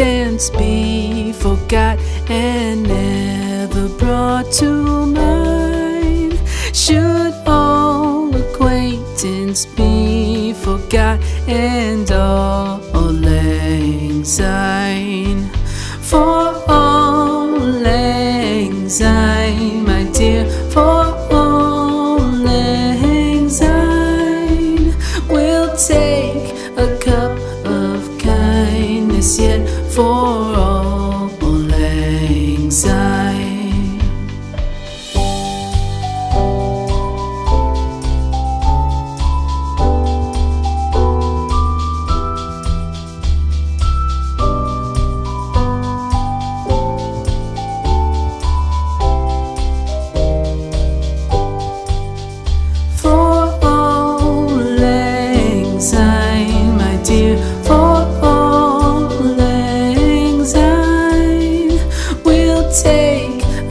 acquaintance be forgot and never brought to mind? Should all acquaintance be forgot and auld lang syne? For auld lang syne,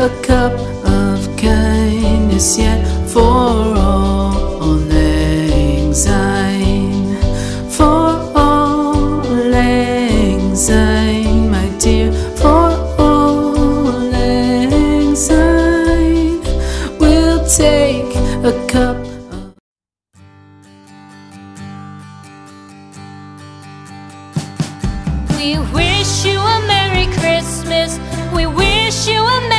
a cup of kindness yet for all syne, for all syne, my dear, for all syne, we'll take a cup We wish you a Merry Christmas. We wish you a Merry